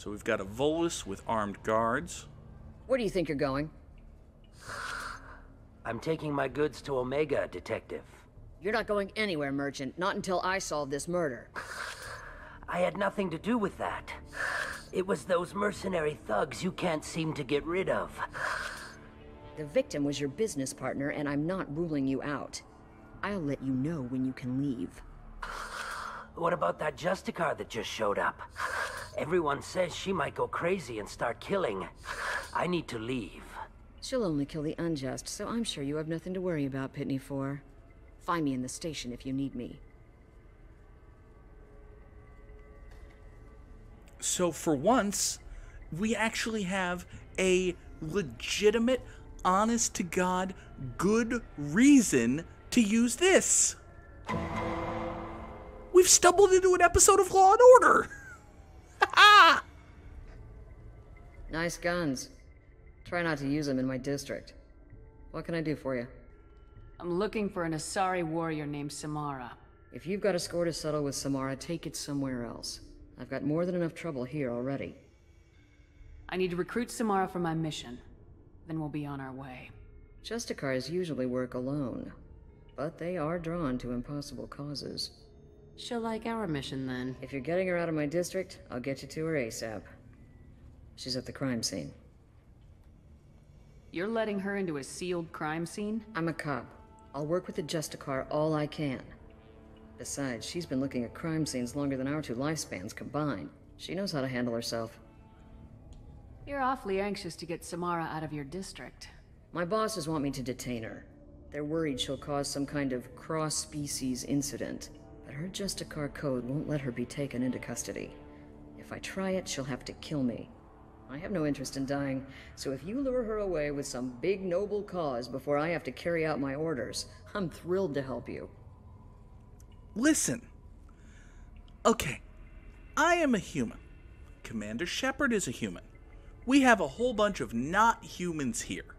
So we've got a Volus with armed guards. Where do you think you're going? I'm taking my goods to Omega, Detective. You're not going anywhere, Merchant. Not until I solve this murder. I had nothing to do with that. It was those mercenary thugs you can't seem to get rid of. The victim was your business partner, and I'm not ruling you out. I'll let you know when you can leave. What about that Justicar that just showed up? Everyone says she might go crazy and start killing. I need to leave. She'll only kill the unjust, so I'm sure you have nothing to worry about, Pitney 4. Find me in the station if you need me. So for once, we actually have a legitimate, honest to God, good reason to use this. We've stumbled into an episode of Law and Order. Nice guns. Try not to use them in my district. What can I do for you? I'm looking for an Asari warrior named Samara. If you've got a score to settle with Samara, take it somewhere else. I've got more than enough trouble here already. I need to recruit Samara for my mission. Then we'll be on our way. Justicars usually work alone, but they are drawn to impossible causes. She'll like our mission then. If you're getting her out of my district, I'll get you to her ASAP. She's at the crime scene. You're letting her into a sealed crime scene? I'm a cop. I'll work with the Justicar all I can. Besides, she's been looking at crime scenes longer than our two lifespans combined. She knows how to handle herself. You're awfully anxious to get Samara out of your district. My bosses want me to detain her. They're worried she'll cause some kind of cross-species incident, but her Justicar code won't let her be taken into custody. If I try it, she'll have to kill me. I have no interest in dying, so if you lure her away with some big noble cause before I have to carry out my orders, I'm thrilled to help you. Listen. Okay, I am a human. Commander Shepard is a human. We have a whole bunch of not humans here.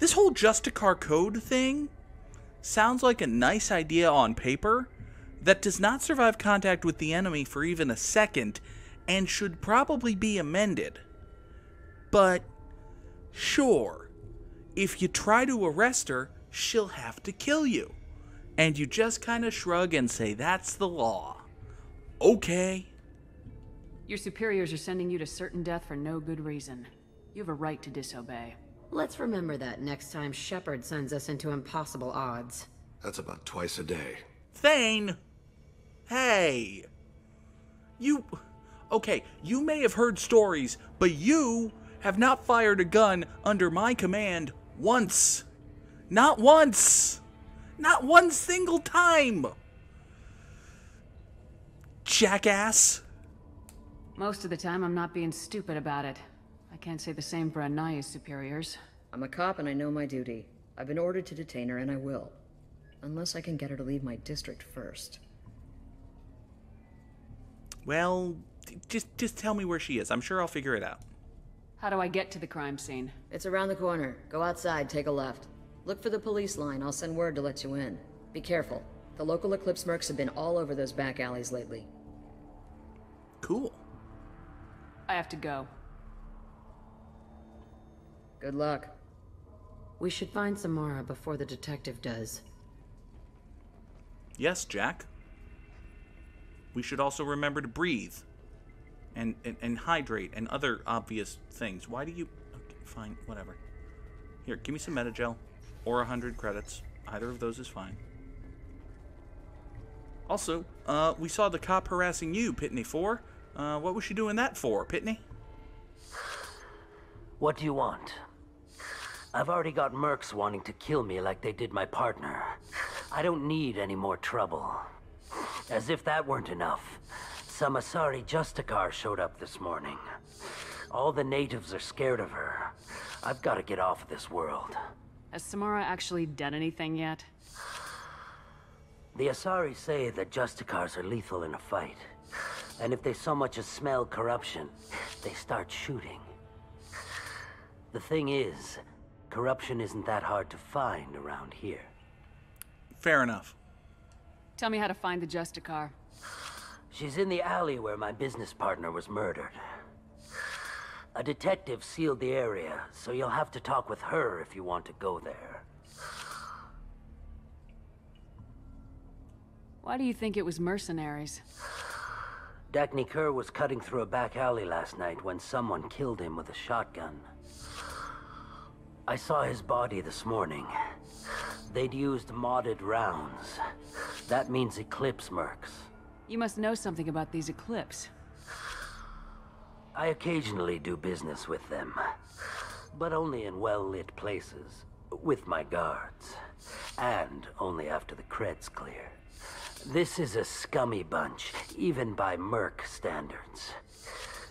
This whole Justicar code thing sounds like a nice idea on paper that does not survive contact with the enemy for even a second and should probably be amended. But, sure, if you try to arrest her, she'll have to kill you. And you just kind of shrug and say, that's the law. Okay. Your superiors are sending you to certain death for no good reason. You have a right to disobey. Let's remember that next time Shepard sends us into impossible odds. That's about twice a day. Thane! Hey! You. Okay, you may have heard stories, but you have not fired a gun under my command once. Not once! Not one single time! Jackass! Most of the time, I'm not being stupid about it. I can't say the same for Anaya's superiors. I'm a cop and I know my duty. I've been ordered to detain her and I will. Unless I can get her to leave my district first. Well, just just tell me where she is. I'm sure I'll figure it out. How do I get to the crime scene? It's around the corner. Go outside, take a left. Look for the police line. I'll send word to let you in. Be careful. The local Eclipse mercs have been all over those back alleys lately. Cool. I have to go. Good luck. We should find Samara before the detective does. Yes, Jack. We should also remember to breathe. And, and, and hydrate and other obvious things. Why do you... Okay, fine, whatever. Here, give me some medi-gel. Or a 100 credits. Either of those is fine. Also, uh, we saw the cop harassing you, Pitney 4. Uh, what was she doing that for, Pitney? What do you want? I've already got mercs wanting to kill me like they did my partner. I don't need any more trouble. As if that weren't enough, some Asari Justicar showed up this morning. All the natives are scared of her. I've got to get off of this world. Has Samara actually done anything yet? The Asari say that Justicars are lethal in a fight. And if they so much as smell corruption, they start shooting. The thing is, corruption isn't that hard to find around here. Fair enough. Tell me how to find the Justicar. She's in the alley where my business partner was murdered. A detective sealed the area, so you'll have to talk with her if you want to go there. Why do you think it was mercenaries? Dacne Kerr was cutting through a back alley last night when someone killed him with a shotgun. I saw his body this morning. They'd used modded rounds. That means Eclipse mercs. You must know something about these Eclipse. I occasionally do business with them, but only in well-lit places, with my guards, and only after the cred's clear. This is a scummy bunch, even by Merc standards.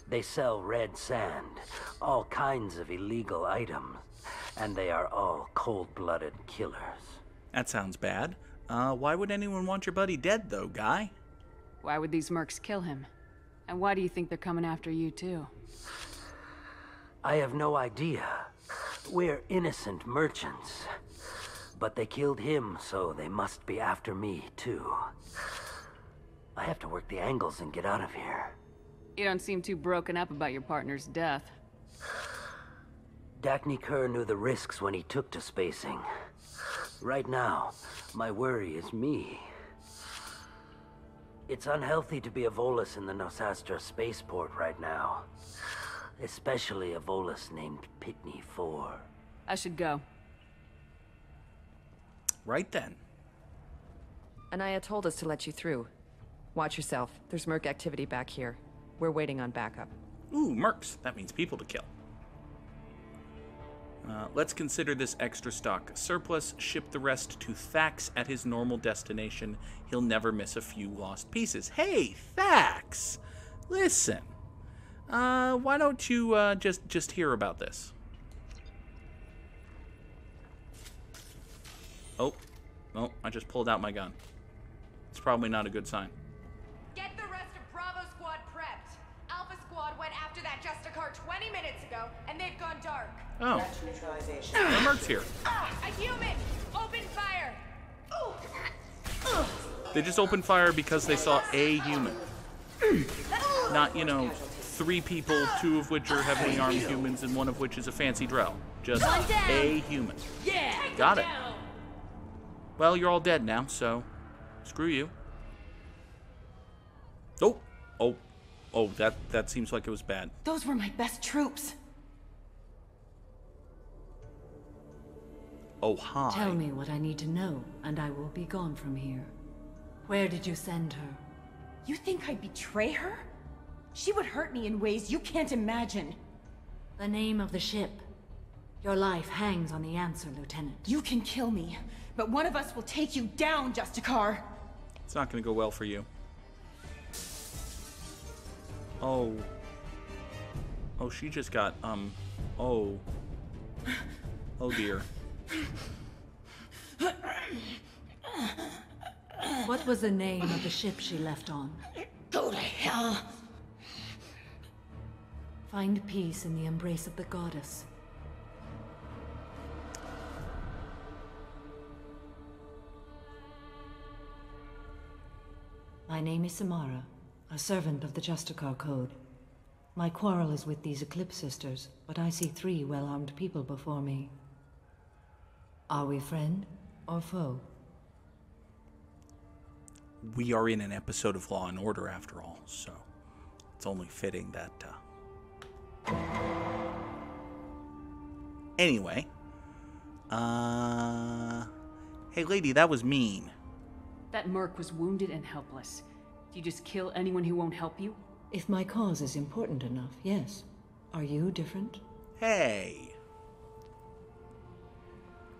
They sell red sand, all kinds of illegal items, and they are all cold-blooded killers. That sounds bad. Uh, why would anyone want your buddy dead, though, guy? Why would these mercs kill him? And why do you think they're coming after you, too? I have no idea. We're innocent merchants. But they killed him, so they must be after me, too. I have to work the angles and get out of here. You don't seem too broken up about your partner's death. Dacne Kerr knew the risks when he took to spacing. Right now, my worry is me. It's unhealthy to be a Volus in the Nos Astra spaceport right now. Especially a Volus named Pitney 4. I should go. Right then. Anaya told us to let you through. Watch yourself. There's Merc activity back here. We're waiting on backup. Ooh, mercs. That means people to kill. Uh, let's consider this extra stock surplus. Ship the rest to Thax at his normal destination. He'll never miss a few lost pieces. Hey, Thax! Listen. Uh, why don't you uh, just just hear about this? Oh, oh! I just pulled out my gun. It's probably not a good sign. Get the rest of Bravo Squad prepped. Alpha Squad went after that Justicar 20 minutes ago, and they've gone dark. Oh, there are mercs here. Ah, a human! Open fire! They just opened fire because they saw a human. Not, you know, three people, two of which are heavily armed humans and one of which is a fancy drow. Just a human. Yeah! Got it. Well, you're all dead now, so screw you. Oh, oh, oh, that, that seems like it was bad. Those were my best troops. Oh, hi. Tell me what I need to know, and I will be gone from here. Where did you send her? You think I'd betray her? She would hurt me in ways you can't imagine. The name of the ship. Your life hangs on the answer, Lieutenant. You can kill me, but one of us will take you down, Justicar. It's not going to go well for you. Oh. Oh, she just got, um, oh. Oh dear. What was the name of the ship she left on? Go to hell. Find peace in the embrace of the goddess. My name is Samara, a servant of the Justicar Code. My quarrel is with these Eclipse Sisters, but I see three well-armed people before me. Are we friend or foe? We are in an episode of Law and Order after all, so it's only fitting that, uh. Anyway. Uh. Hey, lady, that was mean. That merc was wounded and helpless. Do you just kill anyone who won't help you? If my cause is important enough, yes. Are you different? Hey.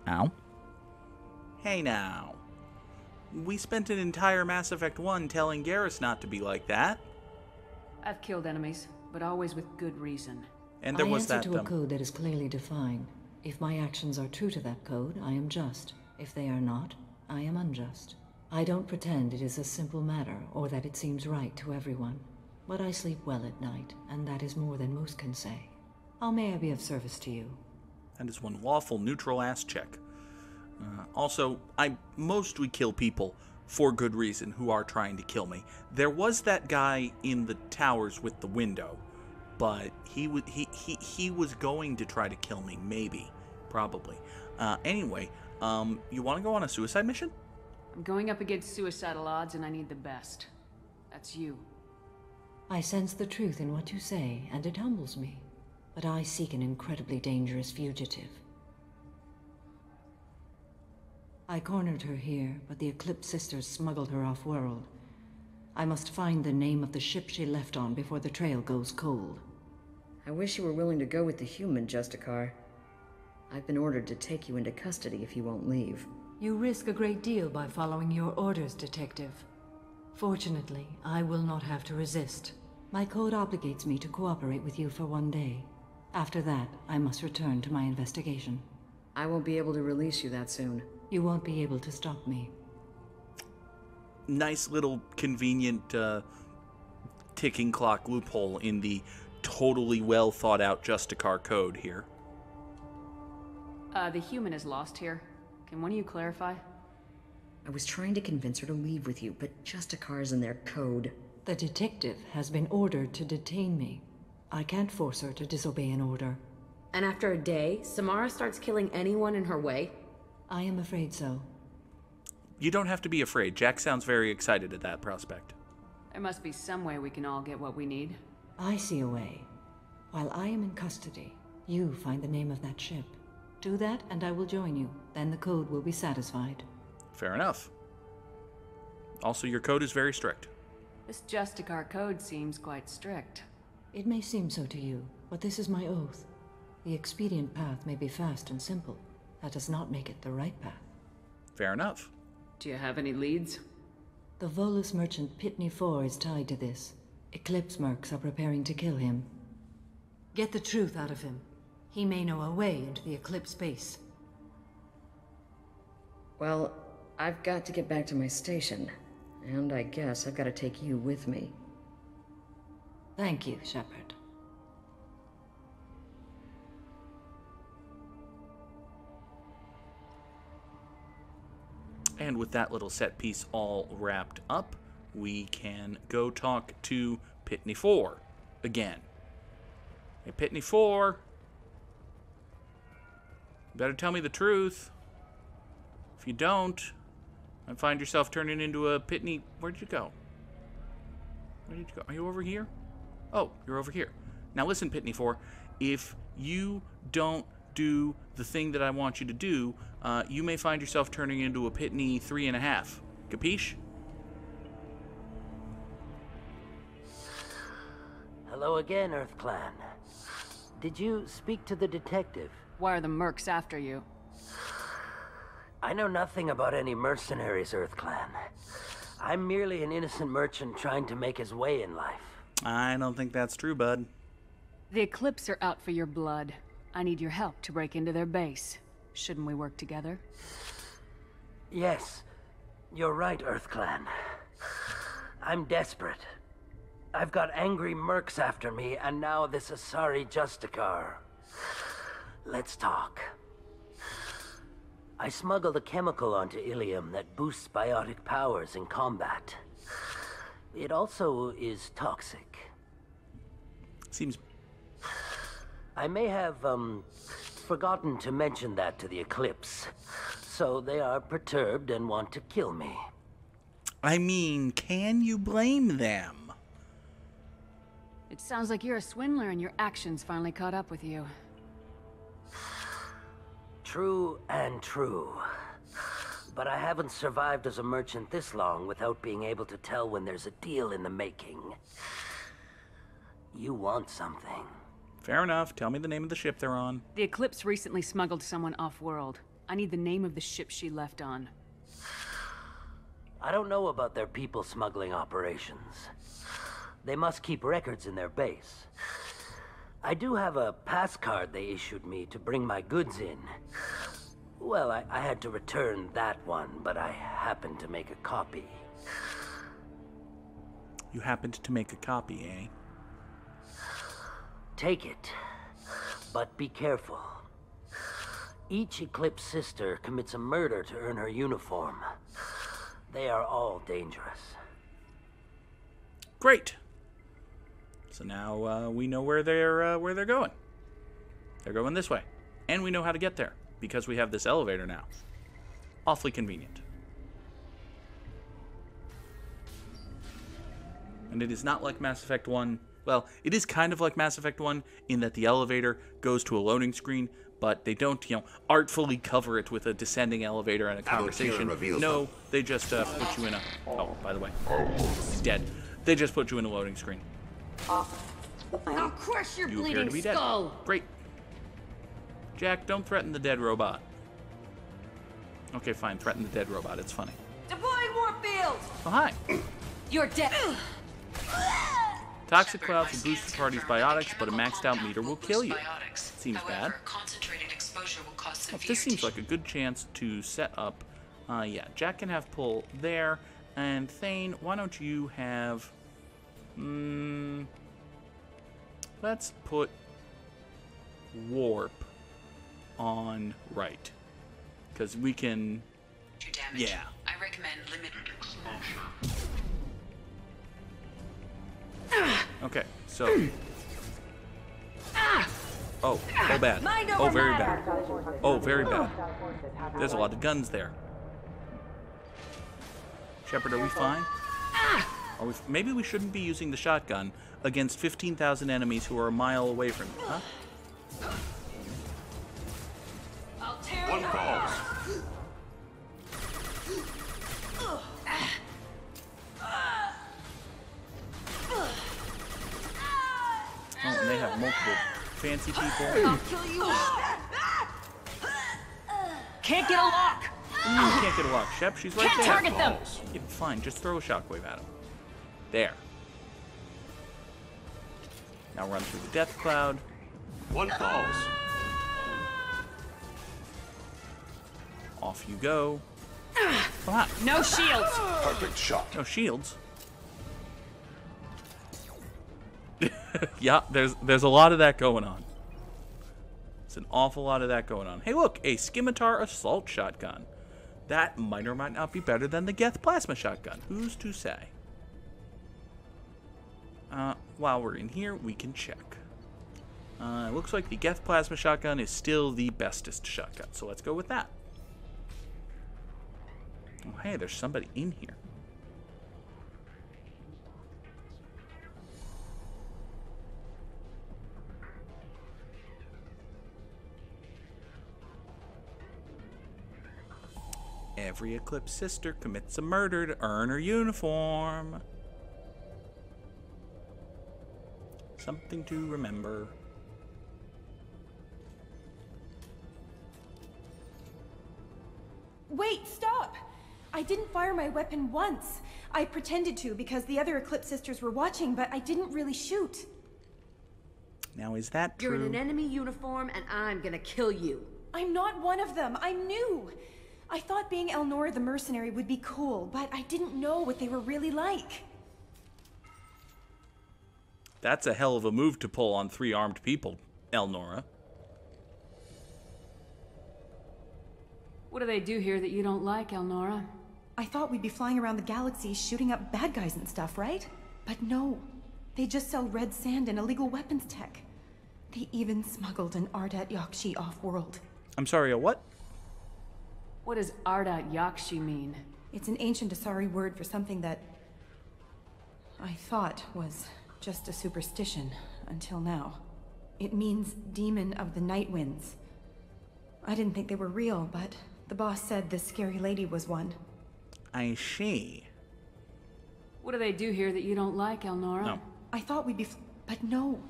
Ow. Hey now. We spent an entire Mass Effect 1 telling Garrus not to be like that. I've killed enemies, but always with good reason. And there I was answer that to a um, code that is clearly defined. If my actions are true to that code, I am just. If they are not, I am unjust. I don't pretend it is a simple matter or that it seems right to everyone. But I sleep well at night, and that is more than most can say. How may I be of service to you? That is one lawful neutral ass check. Uh, also, I mostly kill people for good reason who are trying to kill me. There was that guy in the towers with the window but he would he, he he was going to try to kill me, maybe, probably. Uh, anyway, um, you want to go on a suicide mission? I'm going up against suicidal odds and I need the best. That's you. I sense the truth in what you say, and it humbles me. But I seek an incredibly dangerous fugitive. I cornered her here, but the Eclipse Sisters smuggled her off-world. I must find the name of the ship she left on before the trail goes cold. I wish you were willing to go with the human, Justicar. I've been ordered to take you into custody if you won't leave. You risk a great deal by following your orders, Detective. Fortunately, I will not have to resist. My code obligates me to cooperate with you for one day. After that, I must return to my investigation. I won't be able to release you that soon. You won't be able to stop me. Nice little convenient uh, ticking clock loophole in the totally well thought out Justicar code here. Uh, the human is lost here. Can one of you clarify? I was trying to convince her to leave with you, but Justicar's in their code. The detective has been ordered to detain me. I can't force her to disobey an order. And after a day, Samara starts killing anyone in her way? I am afraid so. You don't have to be afraid. Jack sounds very excited at that prospect. There must be some way we can all get what we need. I see a way. While I am in custody, you find the name of that ship. Do that, and I will join you. Then the code will be satisfied. Fair enough. Also, your code is very strict. This Justicar code seems quite strict. It may seem so to you, but this is my oath. The expedient path may be fast and simple. That does not make it the right path. Fair enough. Do you have any leads? The Volus merchant Pitney Four is tied to this. Eclipse mercs are preparing to kill him. Get the truth out of him. He may know a way into the Eclipse base. Well, I've got to get back to my station. And I guess I've got to take you with me. Thank you, Shepard. And with that little set piece all wrapped up, we can go talk to Pitney 4 again. Hey, Pitney 4. You better tell me the truth. If you don't, and find yourself turning into a Pitney. Where'd you go? Where did you go? Are you over here? Oh, you're over here. Now listen, Pitney 4. If you don't do the thing that I want you to do, uh, you may find yourself turning into a Pitney three and a half. Capiche? Hello again, Earth Clan. Did you speak to the detective? Why are the mercs after you? I know nothing about any mercenaries, Earth Clan. I'm merely an innocent merchant trying to make his way in life. I don't think that's true, bud. The Eclipse are out for your blood. I need your help to break into their base. Shouldn't we work together? Yes, you're right, Earth Clan. I'm desperate. I've got angry mercs after me, and now this Asari Justicar. Let's talk. I smuggled a chemical onto Illium that boosts biotic powers in combat. It also is toxic. Seems. I may have, um, forgotten to mention that to the Eclipse. So they are perturbed and want to kill me. I mean, can you blame them? It sounds like you're a swindler and your actions finally caught up with you. True and true. But I haven't survived as a merchant this long without being able to tell when there's a deal in the making. You want something. Fair enough. Tell me the name of the ship they're on. The Eclipse recently smuggled someone off-world. I need the name of the ship she left on. I don't know about their people smuggling operations. They must keep records in their base. I do have a pass card they issued me to bring my goods in. Well, I, I had to return that one, but I happened to make a copy. You happened to make a copy, eh? Take it, but be careful. Each Eclipse sister commits a murder to earn her uniform. They are all dangerous. Great. So now uh, we know where they're uh, where they're going. They're going this way, and we know how to get there because we have this elevator now. Awfully convenient. And it is not like Mass Effect 1. Well, it is kind of like Mass Effect 1 in that the elevator goes to a loading screen, but they don't, you know, artfully cover it with a descending elevator and a conversation. No, they just uh, put you in a. Oh, by the way, dead. They just put you in a loading screen. I'll crush your You appear bleeding to be dead. skull! Great. Jack, don't threaten the dead robot. Okay, fine. Threaten the dead robot. It's funny. Deploying Warfield! Oh, hi. You're dead. Toxic clouds will boost the party's biotics, but a maxed out meter will kill you. Biotics. Seems bad. Concentrated exposure will cause Well, this seems like a good chance to set up. Uh, yeah, Jack can have pull there, and Thane, why don't you have? Hmm. let's put warp on right, because we can. Yeah. I recommend limited exposure. Okay, so. Oh, oh bad. Oh, very bad. Oh, very bad. There's a lot of guns there. Shepard, are we fine? Are we, maybe we shouldn't be using the shotgun against 15,000 enemies who are a mile away from you, huh? One falls. Oh, and they have multiple fancy people. I'll kill you. Can't get a lock! You can't get a lock. Shep, she's right Can't there. target them! Yeah, fine, just throw a shockwave at him. There. Now run through the death cloud. One falls. Off you go. Come. No shields! Perfect shot. No shields. yeah, there's there's a lot of that going on. It's an awful lot of that going on. Hey, look, a scimitar assault shotgun. That might or might not be better than the Geth plasma shotgun. Who's to say? Uh, while we're in here, we can check. Uh, it looks like the Geth plasma shotgun is still the bestest shotgun, so let's go with that. Oh, hey, there's somebody in here. Every Eclipse sister commits a murder to earn her uniform. Something to remember. Wait, stop! I didn't fire my weapon once. I pretended to because the other Eclipse sisters were watching, but I didn't really shoot. Now, is that true? You're in an enemy uniform, and I'm gonna kill you. I'm not one of them. I'm new. I thought being Elnora the mercenary would be cool, but I didn't know what they were really like. That's a hell of a move to pull on three armed people, Elnora. What do they do here that you don't like, Elnora? I thought we'd be flying around the galaxy shooting up bad guys and stuff, right? But no. They just sell red sand and illegal weapons tech. They even smuggled an Ardat Yakshi off-world. I'm sorry, a what? What does Ardat Yakshi mean? It's an ancient Asari word for something that I thought was just a superstition until now. It means demon of the night winds. I didn't think they were real, but the boss said this scary lady was one. I see. What do they do here that you don't like, Elnora? No. I thought we'd be, f- but no.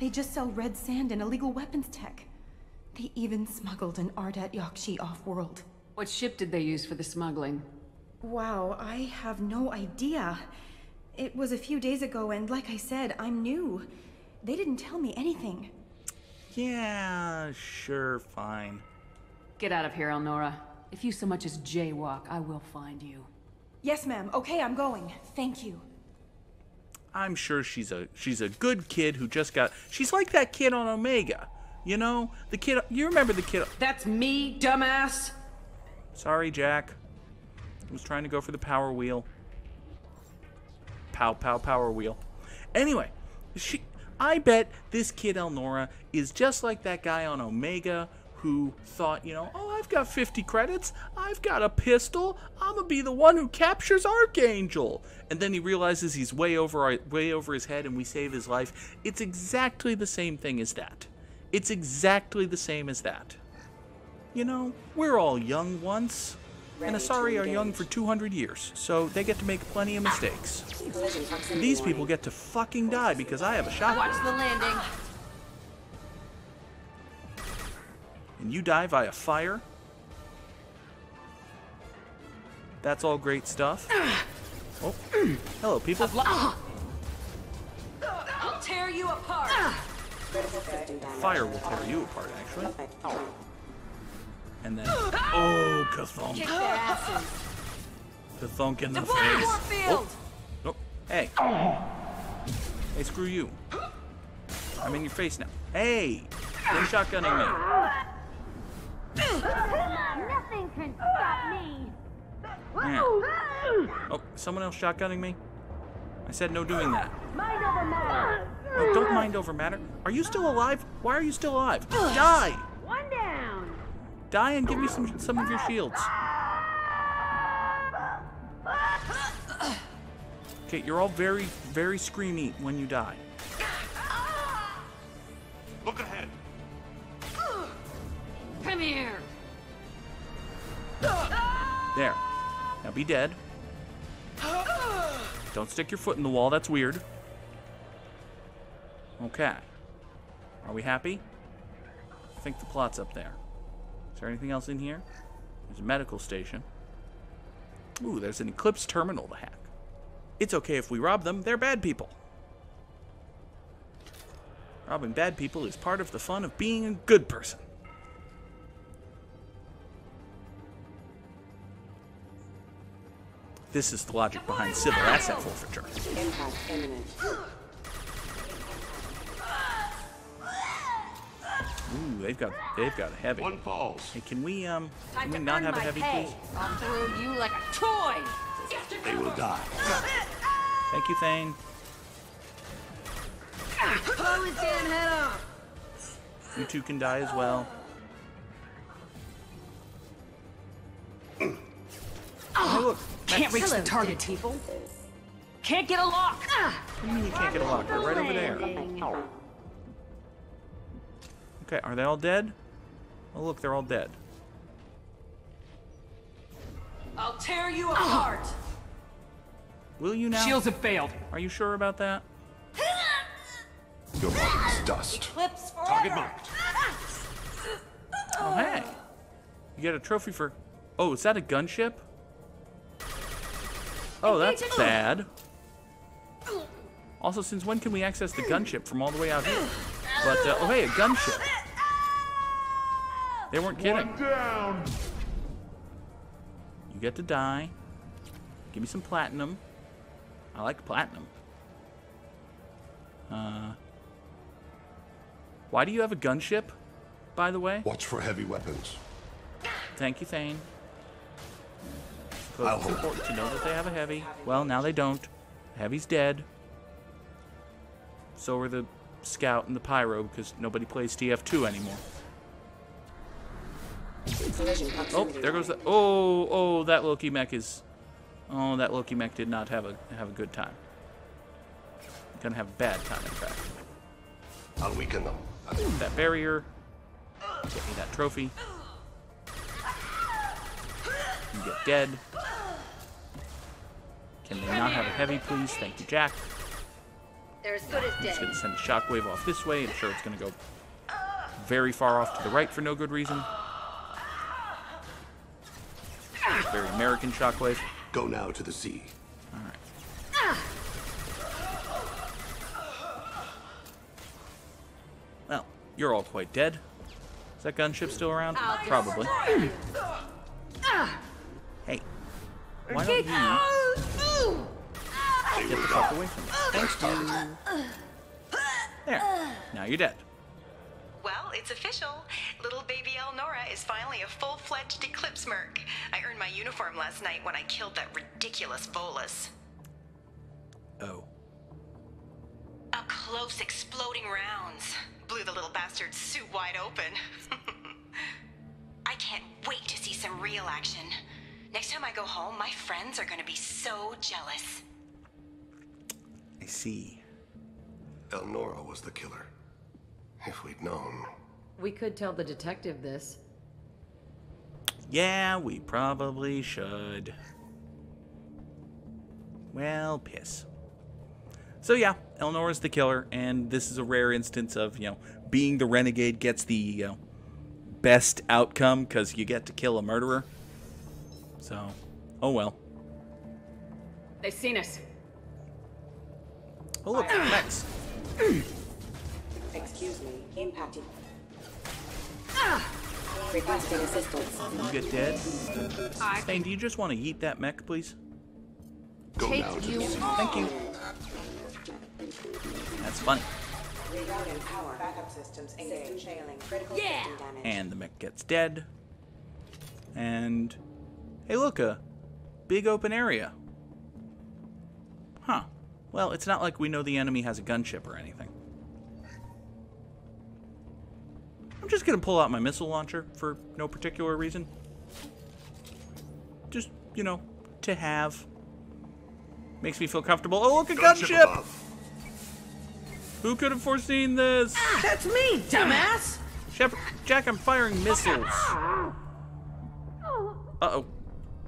They just sell red sand and illegal weapons tech. They even smuggled an Ardat Yakshi off-world. What ship did they use for the smuggling? Wow, I have no idea. It was a few days ago, and like I said, I'm new. They didn't tell me anything. Yeah, sure, fine. Get out of here, Elnora. If you so much as jaywalk, I will find you. Yes, ma'am. Okay, I'm going. Thank you. I'm sure she's a she's a good kid who just got. She's like that kid on Omega. You know, the kid. You remember the kid? That's me, dumbass! Sorry, Jack. I was trying to go for the power wheel. Pow, pow, power wheel. Anyway, she I bet this kid Elnora is just like that guy on Omega who thought, you know, oh, I've got 50 credits, I've got a pistol, I'm gonna be the one who captures Archangel. And then he realizes he's way over way over his head, and we save his life. It's exactly the same thing as that. It's exactly the same as that. You know, we're all young once, and Asari are young for 200 years, so they get to make plenty of mistakes. These people get to fucking die because I have a shotgun. Watch the landing. and you die via fire. That's all great stuff. Oh, hello, people. I'll tear you apart. Fire will tear you apart, actually. And then, oh, Kathunk. Kick their asses. Kathunk in the Deploy face. Warfield. Oh, oh, hey. Hey, screw you. I'm in your face now. Hey, quit shotgunning me. Nothing can stop me. Yeah. Oh, someone else shotgunning me? I said no doing that. Mind over matter. Oh, don't mind over matter. Are you still alive? Why are you still alive? Die! One. Die and give me some some of your shields. Okay, you're all very, very screamy when you die. Look ahead. Come here. There. Now be dead. Don't stick your foot in the wall, that's weird. Okay. Are we happy? I think the plot's up there. Is there anything else in here? There's a medical station. Ooh, there's an Eclipse terminal to hack. It's okay if we rob them, they're bad people. Robbing bad people is part of the fun of being a good person. This is the logic behind civil asset forfeiture. Impact imminent. They've got they've got a heavy. One falls. Hey, can we um can we not have a heavy, pay. please? I'll throw you like a toy. They will die. Thank you, Thane. Blow his damn head off! You two can die as well. Hey, look. Can't reach the target, people. Can't get a lock. What do you mean you can't get a lock? They're right over there. Okay, are they all dead? Oh, look, they're all dead. I'll tear you apart. Will you now? Shields have failed. Are you sure about that? Your body is dust. Eclipse Target forever. marked. Oh, hey. You get a trophy for... Oh, is that a gunship? Oh, that's bad. Also, since when can we access the gunship from all the way out here? But, uh, oh, hey, a gunship. They weren't kidding. down. You get to die. Give me some platinum. I like platinum. Uh, why do you have a gunship, by the way? Watch for heavy weapons. Thank you, Thane. Suppose I'll it's hold. important to know that they have a heavy. Well, now they don't. The heavy's dead. So are the scout and the pyro because nobody plays TF2 anymore. Collision Oh, there goes the. Oh, oh, that Loki mech is. Oh, that Loki mech did not have a have a good time. Gonna have a bad time, in fact. I'll weaken them. That barrier. Get me that trophy. You get dead. Can they not have a heavy, please? Thank you, Jack. They're as good as I'm just gonna send a shockwave off this way. I'm sure it's gonna go very far off to the right for no good reason. Very American shockwave. Go now to the sea. All right. Well, you're all quite dead. Is that gunship still around? Probably. Hey, why don't you get the fuck away from me? Thanks, dude. There. Now you're dead. Well, it's official. Little baby Elnora is finally a full-fledged Eclipse Merc. I earned my uniform last night when I killed that ridiculous Volus. Oh. A close exploding rounds. Blew the little bastard's suit wide open. I can't wait to see some real action. Next time I go home, my friends are gonna be so jealous. I see. Elnora was the killer. If we'd known. We could tell the detective this. Yeah, we probably should. Well, piss. So yeah, Elnora's the killer, and this is a rare instance of, you know, being the renegade gets the you know, best outcome because you get to kill a murderer. So, oh well. They've seen us. Oh look, Max. Excuse me, impacted. Requesting assistance. You get dead. Hey, do you just want to eat that mech, please? Go now to the. Thank you. That's funny. Rerouting power. Backup systems engaged. Failing. Critical Yeah. system damage. And the mech gets dead. And hey, look, a big open area. Huh. Well, it's not like we know the enemy has a gunship or anything. I'm just gonna pull out my missile launcher for no particular reason. Just, you know, to have. Makes me feel comfortable. Oh, look, a Gunship gunship! Who could have foreseen this? Ah, that's me, dumbass! Shepard, Jack, I'm firing missiles. Oh. Uh-oh.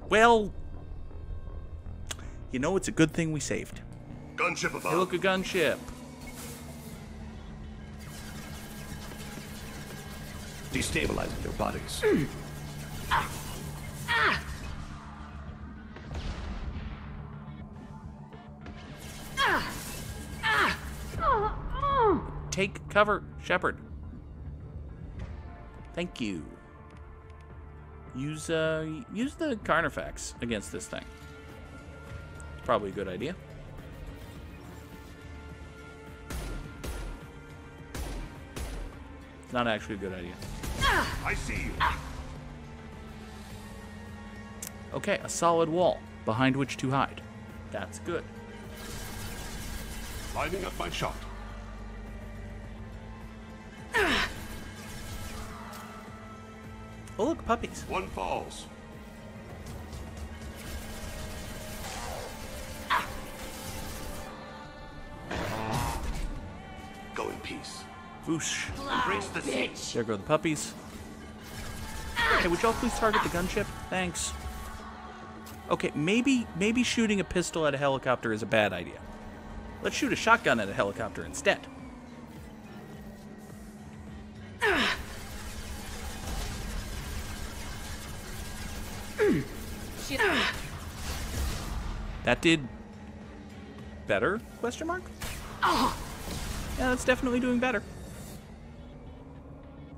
Well, you know, it's a good thing we saved. Gunship Hey, above. look, a gunship. Destabilizing their bodies. Take cover, Shepard. Thank you. Use, uh, use the Carnifex against this thing. Probably a good idea. Not actually a good idea. I see you. Okay, a solid wall behind which to hide. That's good. Lining up my shot. Oh, look, puppies. One falls. Whoosh. Embrace the sea. There go the puppies. Ah. Okay, would y'all please target the gunship? Thanks. Okay, maybe maybe shooting a pistol at a helicopter is a bad idea. Let's shoot a shotgun at a helicopter instead. That did better? Question mark? Yeah, that's definitely doing better.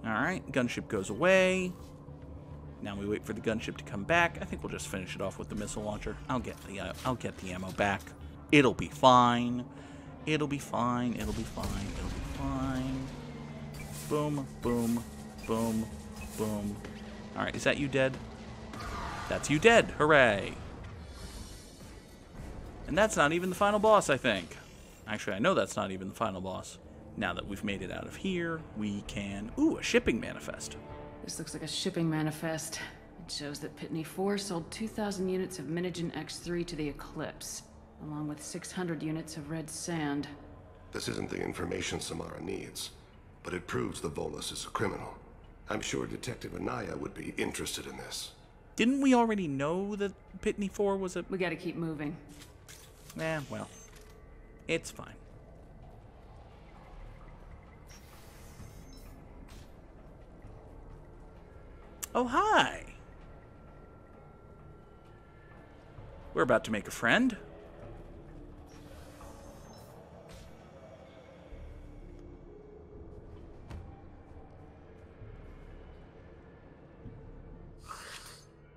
All right, gunship goes away. Now we wait for the gunship to come back. I think we'll just finish it off with the missile launcher. I'll get the uh, I'll get the ammo back. It'll be fine. It'll be fine. It'll be fine. It'll be fine. Boom, boom, boom, boom. All right, is that you dead? That's you dead. Hooray! And that's not even the final boss, I think. Actually, I know that's not even the final boss. Now that we've made it out of here, we can... Ooh, a shipping manifest. This looks like a shipping manifest. It shows that Pitney 4 sold 2,000 units of Minagen X3 to the Eclipse, along with 600 units of Red Sand. This isn't the information Samara needs, but it proves the Volus is a criminal. I'm sure Detective Anaya would be interested in this. Didn't we already know that Pitney 4 was a... We gotta keep moving. Eh, well. It's fine. Oh, hi! We're about to make a friend.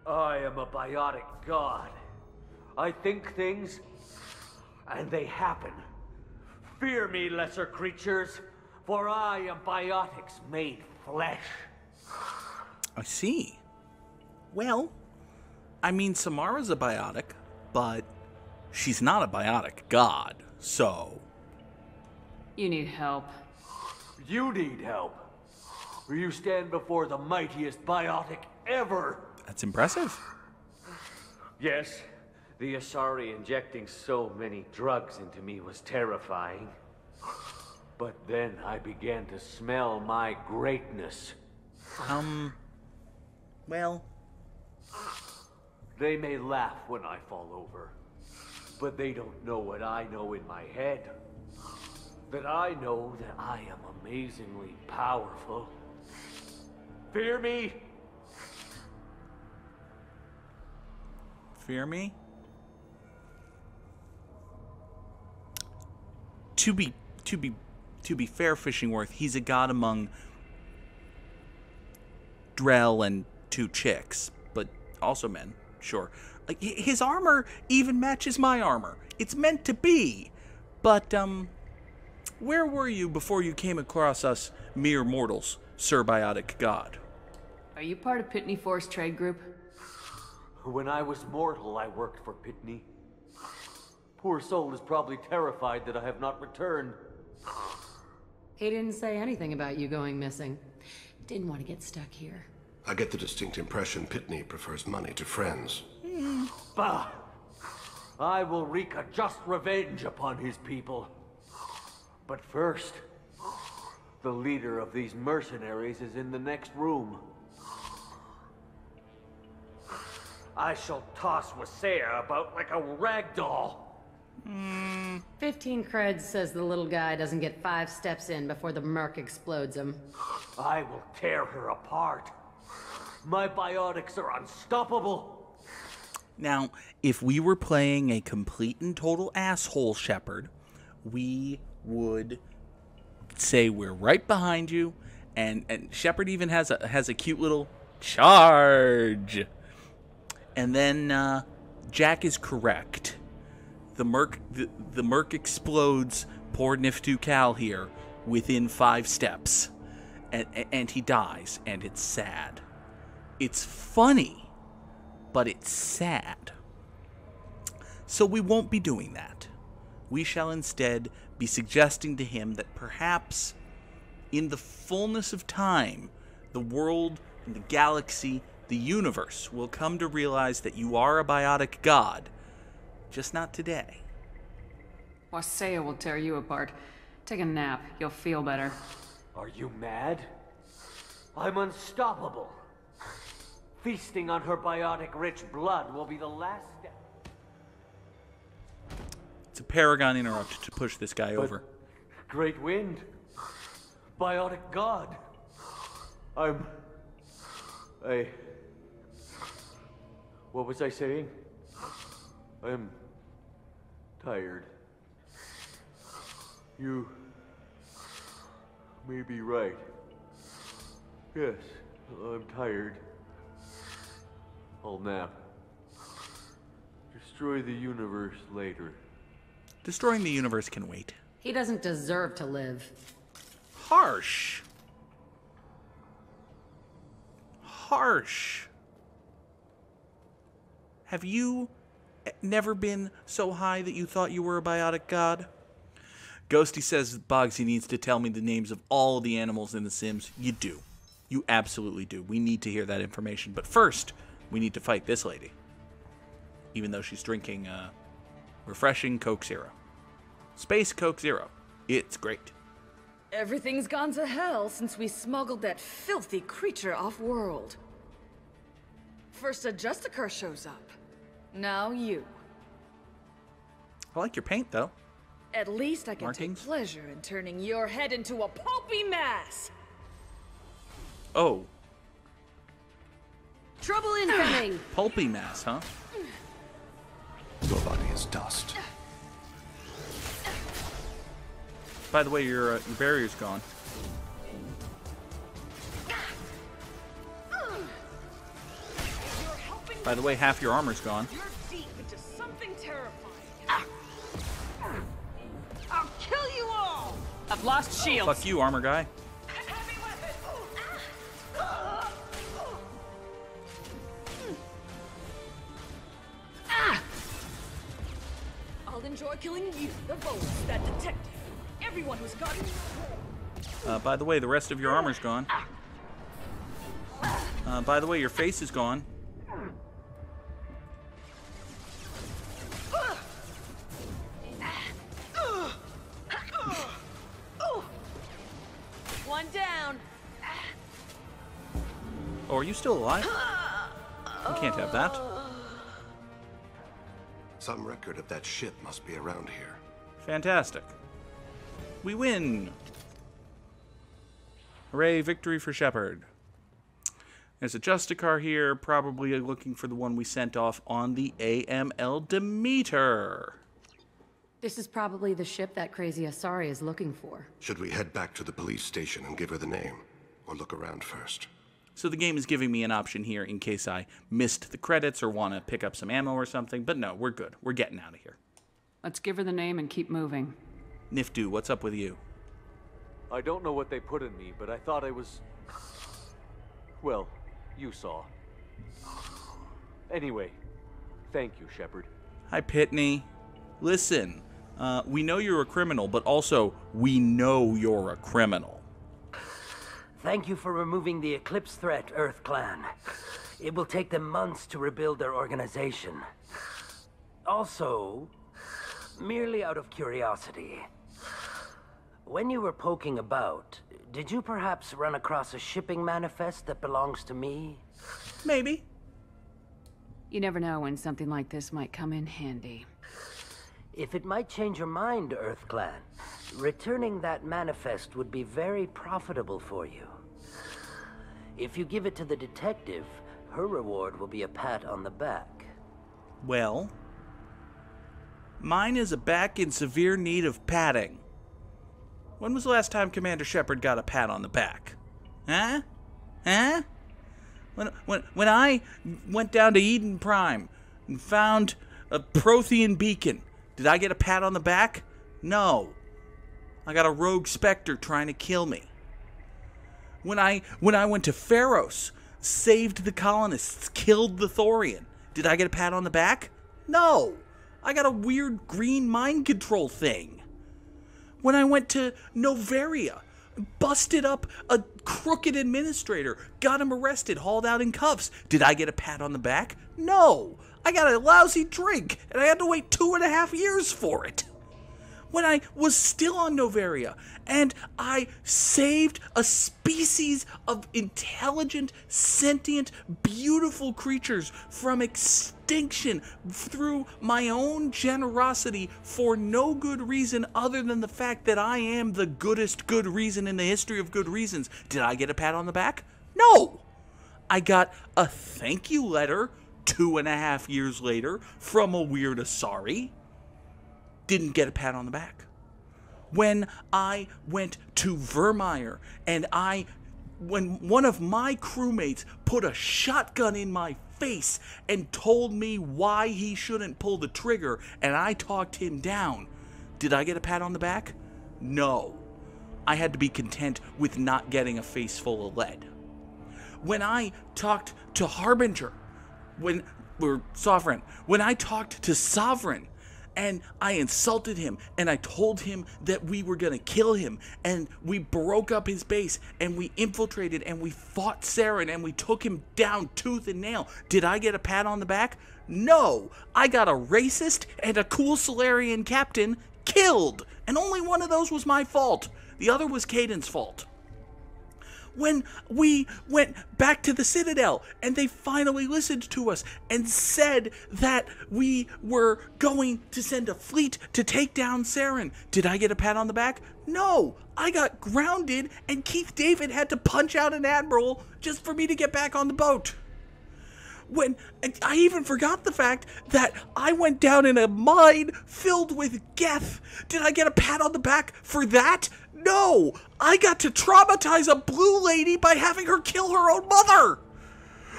I am a biotic god. I think things, and they happen. Fear me, lesser creatures, for I am biotics made flesh. I see. Well, I mean, Samara's a biotic, but she's not a biotic god, so. You need help. You need help. You stand before the mightiest biotic ever. That's impressive. Yes, the Asari injecting so many drugs into me was terrifying. But then I began to smell my greatness. Um. Well, They may laugh when I fall over, but they don't know what I know in my head. That I know that I am amazingly powerful. Fear me? fear me. To be to be to be fair, Fishingworth, he's a god among Drell and two chicks, but also men. Sure, like his armor even matches my armor. It's meant to be. But um, where were you before you came across us mere mortals, Sir Biotic God? Are you part of Pitne For's Trade Group? When I was mortal, I worked for Pitne. Poor soul is probably terrified that I have not returned. He didn't say anything about you going missing. Didn't want to get stuck here. I get the distinct impression Pitne prefers money to friends. Bah! I will wreak a just revenge upon his people. But first, the leader of these mercenaries is in the next room. I shall toss Wasea about like a rag doll. Hmm, fifteen creds says the little guy doesn't get five steps in before the Merc explodes him. I will tear her apart. My biotics are unstoppable. Now, if we were playing a complete and total asshole Shepard, we would say we're right behind you, and and Shepard even has a has a cute little charge, and then uh, Jack is correct. The merc the, the merc explodes poor Niftu Cal here within five steps, and and he dies, and it's sad. It's funny but it's sad. So we won't be doing that. We shall instead be suggesting to him that perhaps in the fullness of time, the world and the galaxy, the universe will come to realize that you are a biotic god, just not today. Wasea will tear you apart. Take a nap. You'll feel better. Are you mad? I'm unstoppable. Feasting on her biotic rich blood will be the last step. It's a Paragon interrupt to push this guy But- over. Great wind. Biotic god. I'm. I. What was I saying? I'm. tired. You. may be right. Yes, I'm tired. I'll nap. Destroy the universe later. Destroying the universe can wait. He doesn't deserve to live. Harsh. Harsh. Have you eh, never been so high that you thought you were a biotic god? Ghosty says Bogsy needs to tell me the names of all the animals in The Sims. You do. You absolutely do. We need to hear that information. But first, we need to fight this lady. Even though she's drinking uh, refreshing Coke Zero. Space Coke Zero. It's great. Everything's gone to hell since we smuggled that filthy creature off-world. First a Justicar shows up. Now you. I like your paint, though. At least I can Markings? take pleasure in turning your head into a pulpy mass. Oh, Trouble incoming! pulpy mass, huh? Your body is dust. By the way, your uh, your barrier's gone. By the way, half your armor's gone. You're deep into something terrifying. I'll kill you all! I've lost shields. Fuck you, armor guy. I'll enjoy killing you, the Volus, that detective. everyone who's gotten Uh, by the way, the rest of your armor's gone. Uh, by the way, your face is gone. One down. Oh, are you still alive? You can't have that. Some record of that ship must be around here. Fantastic. We win. Hooray, victory for Shepard. There's a Justicar here, probably looking for the one we sent off on the AML Demeter. This is probably the ship that crazy Asari is looking for. Should we head back to the police station and give her the name? Or look around first? So the game is giving me an option here in case I missed the credits or want to pick up some ammo or something, but no, we're good. We're getting out of here. Let's give her the name and keep moving. Niftu, what's up with you? I don't know what they put in me, but I thought I was. Well, you saw. Anyway, thank you, Shepard. Hi, Pitne. Listen, uh, we know you're a criminal, but also we know you're a criminal. Thank you for removing the Eclipse threat, Earth Clan. It will take them months to rebuild their organization. Also, merely out of curiosity, when you were poking about, did you perhaps run across a shipping manifest that belongs to me? Maybe. You never know when something like this might come in handy. If it might change your mind, Earth Clan, returning that manifest would be very profitable for you. If you give it to the detective, her reward will be a pat on the back. Well, mine is a back in severe need of patting. When was the last time Commander Shepard got a pat on the back? Huh? Huh? When, when, when I went down to Eden Prime and found a Prothean beacon, did I get a pat on the back? No. I got a rogue specter trying to kill me. When I when I went to Feros, saved the colonists, killed the Thorian, did I get a pat on the back? No. I got a weird green mind control thing. When I went to Noveria, busted up a crooked administrator, got him arrested, hauled out in cuffs, did I get a pat on the back? No. I got a lousy drink, and I had to wait two and a half years for it when I was still on Noveria and I saved a species of intelligent, sentient, beautiful creatures from extinction through my own generosity for no good reason other than the fact that I am the goodest good reason in the history of good reasons. Did I get a pat on the back? No! I got a thank you letter two and a half years later from a weird Asari didn't get a pat on the back. When I went to Virmire and I, when one of my crewmates put a shotgun in my face and told me why he shouldn't pull the trigger and I talked him down, did I get a pat on the back? No. I had to be content with not getting a face full of lead. When I talked to Harbinger, when, or Sovereign, when I talked to Sovereign, and I insulted him and I told him that we were going to kill him and we broke up his base and we infiltrated and we fought Saren and we took him down tooth and nail. Did I get a pat on the back? No, I got a racist and a cool Salarian captain killed and only one of those was my fault. The other was Kaidan's fault when we went back to the Citadel and they finally listened to us and said that we were going to send a fleet to take down Saren. Did I get a pat on the back? No, I got grounded and Keith David had to punch out an admiral just for me to get back on the boat. When I even forgot the fact that I went down in a mine filled with Geth. Did I get a pat on the back for that? No, I got to traumatize a blue lady by having her kill her own mother.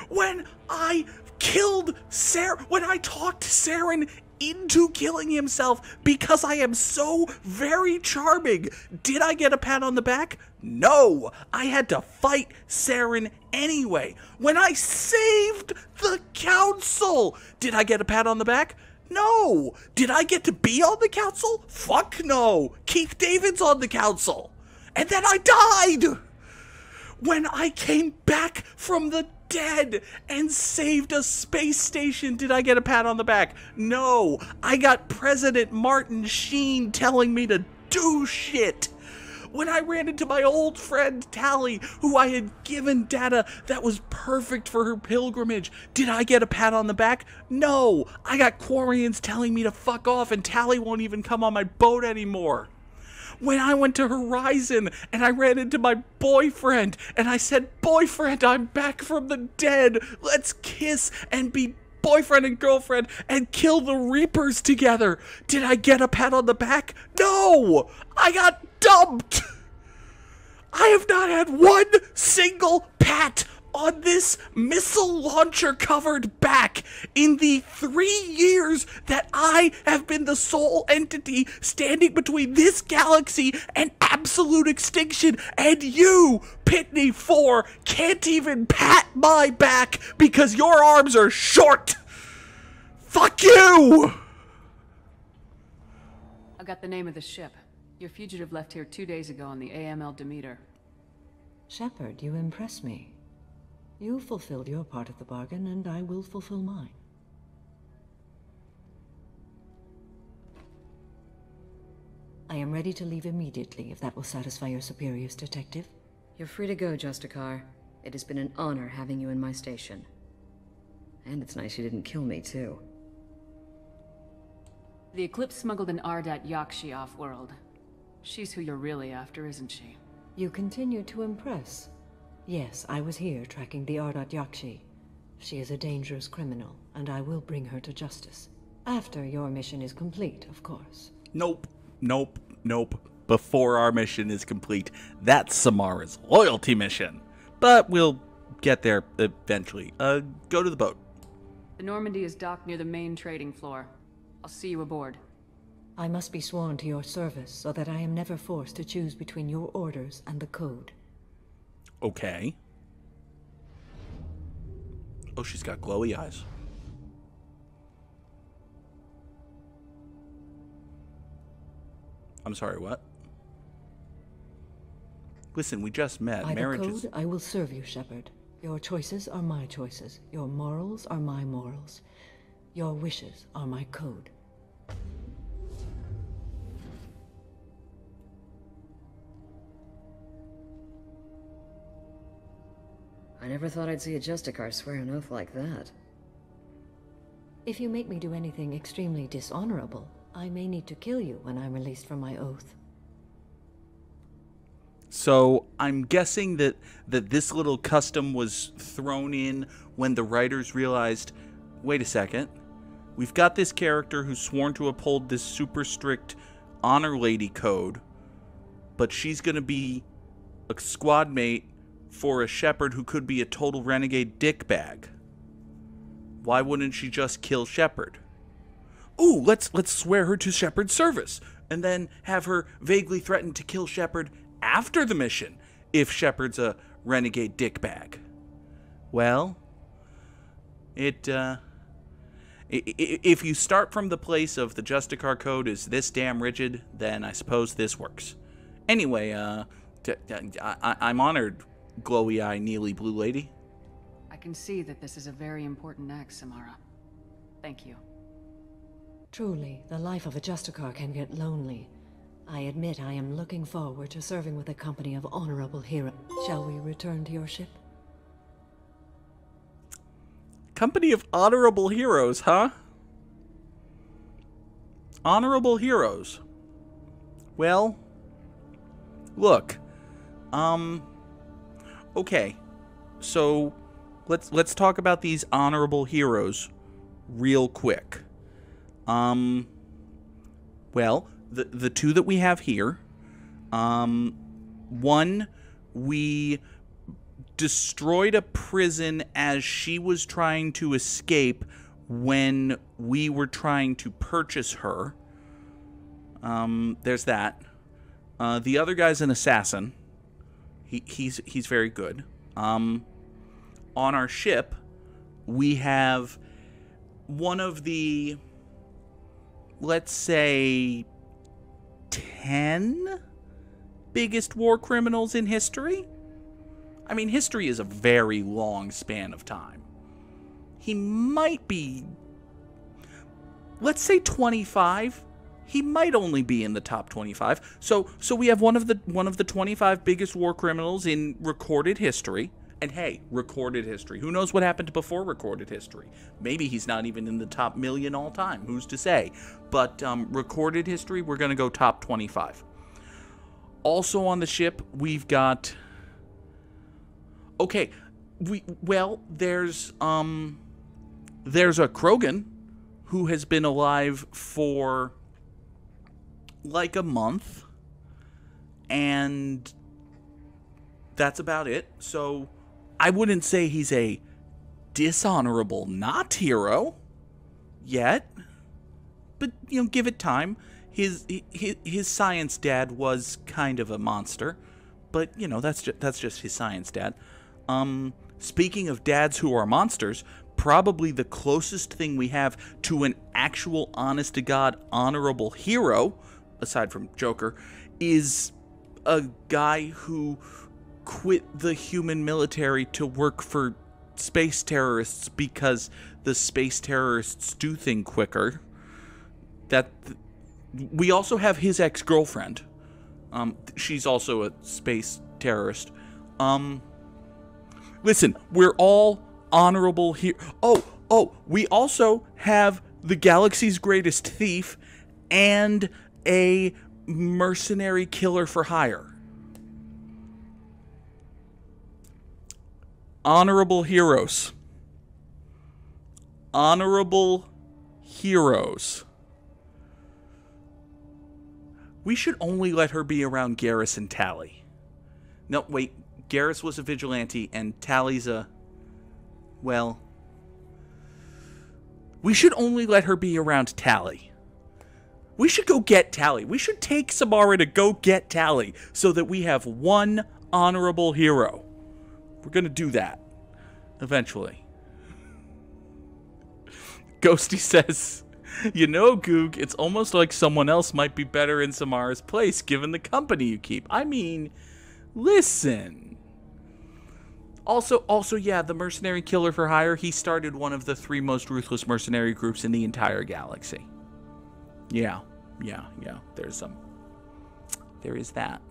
When I killed Sarah, when I talked Saren into killing himself because I am so very charming, did I get a pat on the back? No, I had to fight Saren anyway. When I saved the council, did I get a pat on the back? No! Did I get to be on the council? Fuck no! Keith David's on the council! And then I died! When I came back from the dead and saved a space station, did I get a pat on the back? No! I got President Martin Sheen telling me to do shit! When I ran into my old friend Tali, who I had given data that was perfect for her pilgrimage. Did I get a pat on the back? No! I got Quarians telling me to fuck off, and Tali won't even come on my boat anymore. When I went to Horizon and I ran into my boyfriend, and I said, Boyfriend, I'm back from the dead. Let's kiss and be boyfriend and girlfriend and kill the Reapers together. Did I get a pat on the back? No! I got dumped! I have not had one single pat on this missile launcher covered back in the three years that I have been the sole entity standing between this galaxy and absolute extinction, and you, Pitne For, can't even pat my back because your arms are short! Fuck you! I got the name of the ship. Your fugitive left here two days ago on the AML Demeter. Shepard, you impress me. You fulfilled your part of the bargain, and I will fulfill mine. I am ready to leave immediately, if that will satisfy your superiors, Detective. You're free to go, Justicar. It has been an honor having you in my station. And it's nice you didn't kill me, too. The Eclipse smuggled an Ardat Yakshi off-world. She's who you're really after, isn't she? You continue to impress. Yes, I was here tracking the Ardat Yakshi. She is a dangerous criminal, and I will bring her to justice. After your mission is complete, of course. Nope, nope, nope. Before our mission is complete. That's Samara's loyalty mission. But we'll get there eventually. Uh, go to the boat. The Normandy is docked near the main trading floor. I'll see you aboard. I must be sworn to your service so that I am never forced to choose between your orders and the code. Okay. Oh, she's got glowy eyes. I'm sorry, what? Listen, we just met. By Marriage the code, is... I will serve you, Shepard. Your choices are my choices. Your morals are my morals. Your wishes are my code. I never thought I'd see a Justicar swear an oath like that. If you make me do anything extremely dishonorable, I may need to kill you when I'm released from my oath. So I'm guessing that that this little custom was thrown in when the writers realized, wait a second, we've got this character who's sworn to uphold this super strict honor lady code, but she's going to be a squad mate for a Shepard who could be a total renegade dickbag. Why wouldn't she just kill Shepard? Ooh, let's let's swear her to Shepard's service and then have her vaguely threaten to kill Shepard after the mission if Shepard's a renegade dickbag. Well, it uh if you start from the place of the Justicar code is this damn rigid, then I suppose this works. Anyway, uh, I, I'm honored, glowy eye, Neely blue lady. I can see that this is a very important act, Samara. Thank you. Truly, the life of a Justicar can get lonely. I admit I am looking forward to serving with a company of honorable heroes. Shall we return to your ship? Company of honorable heroes, huh? Honorable heroes. Well, look. Um okay. So let's let's talk about these honorable heroes real quick. Um well, the the two that we have here, um one we destroyed a prison as she was trying to escape when we were trying to purchase her. Um, there's that. Uh, the other guy's an assassin. He, he's he's very good. Um, on our ship, we have one of the let's say, 10 biggest war criminals in history? I mean, history is a very long span of time. He might be, let's say 25. He might only be in the top 25. So, so we have one of the one of the 25 biggest war criminals in recorded history. And hey, recorded history. Who knows what happened before recorded history? Maybe he's not even in the top million all time. Who's to say? But um, recorded history, we're going to go top 25. Also on the ship, we've got. Okay, we well, there's um, there's a Krogan who has been alive for like a month, and that's about it. So I wouldn't say he's a dishonorable not hero yet, but you know, give it time. His his, his science dad was kind of a monster, but you know that's just, that's just his science dad. Um, speaking of dads who are monsters, probably the closest thing we have to an actual honest to god honorable hero, aside from Joker, is a guy who quit the human military to work for space terrorists because the space terrorists do things quicker. That we also have his ex-girlfriend. Um, she's also a space terrorist. Um, listen, we're all honorable here. Oh, oh, we also have the galaxy's greatest thief and a mercenary killer for hire. Honorable heroes. Honorable heroes. We should only let her be around Garrus and Tali. No, wait. Garrus was a vigilante, and Tali's a. Well. We should only let her be around Tali. We should go get Tali. We should take Samara to go get Tali so that we have one honorable hero. We're going to do that eventually. Ghosty says, You know, Goog, it's almost like someone else might be better in Samara's place given the company you keep. I mean, listen. Also, also, yeah, the mercenary killer for hire, he started one of the three most ruthless mercenary groups in the entire galaxy. Yeah, yeah, yeah. There's some. There is that.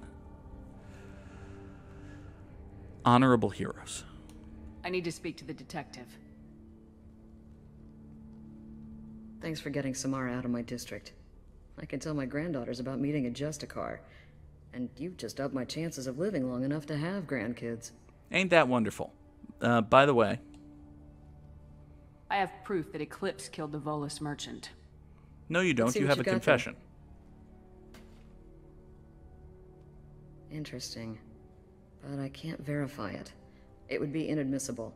Honorable heroes. I need to speak to the detective. Thanks for getting Samara out of my district. I can tell my granddaughters about meeting a Justicar. And you've just upped my chances of living long enough to have grandkids. Ain't that wonderful? Uh, by the way, I have proof that Eclipse killed the Volus merchant. No, you don't. You have you a got there. confession. Interesting. But I can't verify it. It would be inadmissible.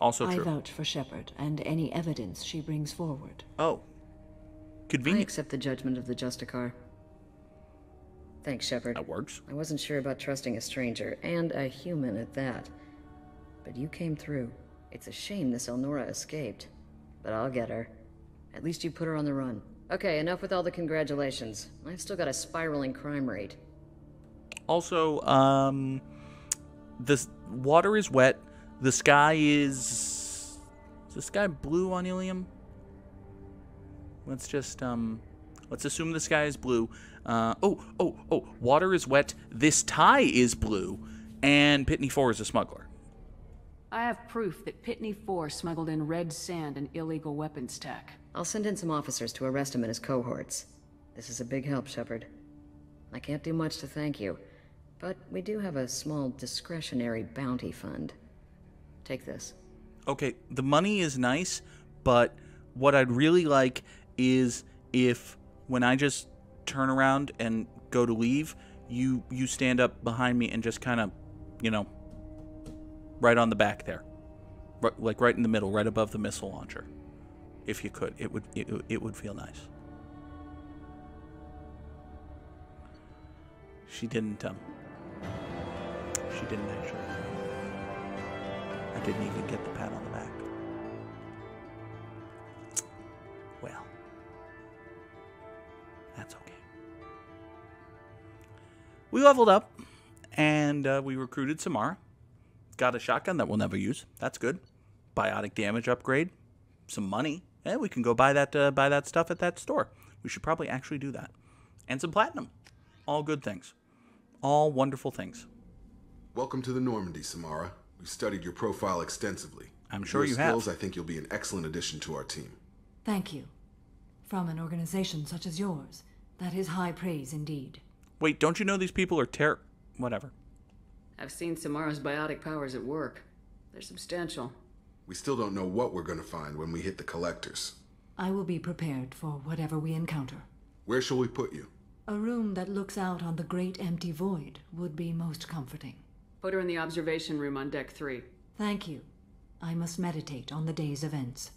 Also true. I vouch for Shepard and any evidence she brings forward. Oh. I Convenient. accept the judgment of the Justicar. Thanks, Shepard. That works. I wasn't sure about trusting a stranger, and a human at that. But you came through. It's a shame this Elnora escaped. But I'll get her. At least you put her on the run. Okay, enough with all the congratulations. I've still got a spiraling crime rate. Also, um, the water is wet. The sky is. Is the sky blue on Illium? Let's just um, let's assume the sky is blue. Uh, oh, oh, oh! Water is wet. This tie is blue, and Pitne For is a smuggler. I have proof that Pitne For smuggled in red sand and illegal weapons tech. I'll send in some officers to arrest him and his cohorts. This is a big help, Shepard. I can't do much to thank you, but we do have a small discretionary bounty fund. Take this. Okay, the money is nice, but what I'd really like is if when I just turn around and go to leave, you you stand up behind me and just kind of, you know, right on the back there, right, like right in the middle, right above the missile launcher if you could. It would it, it would feel nice. She didn't um she didn't actually. I didn't even get the pat on the back. Well, that's okay. We leveled up and uh, we recruited Samara. Got a shotgun that we'll never use. That's good. Biotic damage upgrade. Some money and we can go buy that uh, buy that stuff at that store. We should probably actually do that, and some platinum. All good things, all wonderful things. Welcome to the Normandy, Samara. We've studied your profile extensively. I'm sure your you have. skills, I think you'll be an excellent addition to our team. Thank you. From an organization such as yours, that is high praise indeed. Wait, don't you know these people are ter? Whatever. I've seen Samara's biotic powers at work. They're substantial. We still don't know what we're going to find when we hit the collectors. I will be prepared for whatever we encounter. Where shall we put you? A room that looks out on the great empty void would be most comforting. Put her in the observation room on deck three. Thank you. I must meditate on the day's events.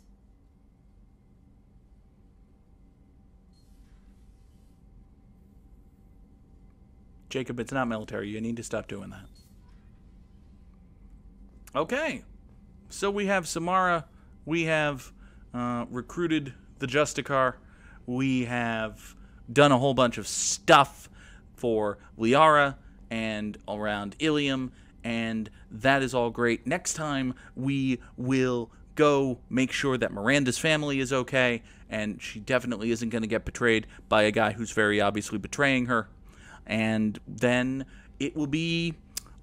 Jacob, it's not military. You need to stop doing that. Okay. So we have Samara. We have uh, recruited the Justicar. We have done a whole bunch of stuff for Liara and around Illium, and that is all great. Next time, we will go make sure that Miranda's family is okay, and she definitely isn't going to get betrayed by a guy who's very obviously betraying her and then it will be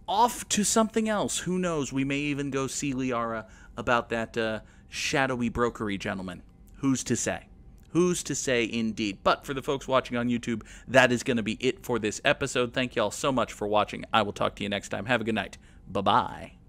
off to something else. Who knows? We may even go see Liara about that uh, shadowy brokery gentleman. Who's to say? Who's to say indeed? But for the folks watching on YouTube, that is going to be it for this episode. Thank you all so much for watching. I will talk to you next time. Have a good night. Bye bye.